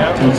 Yeah.